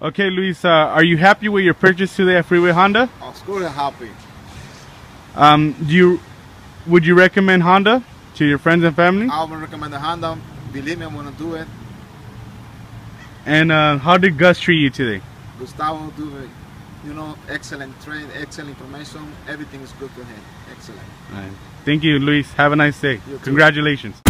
Okay, Luis, uh, are you happy with your purchase today at Freeway Honda? Of course, happy. Um, do you would you recommend Honda to your friends and family? I would recommend the Honda. Believe me, I'm gonna do it. And uh, how did Gus treat you today? Gustavo do it. You know, excellent trade, excellent information. Everything is good to him. Excellent. All right. Thank you, Luis. Have a nice day. Congratulations.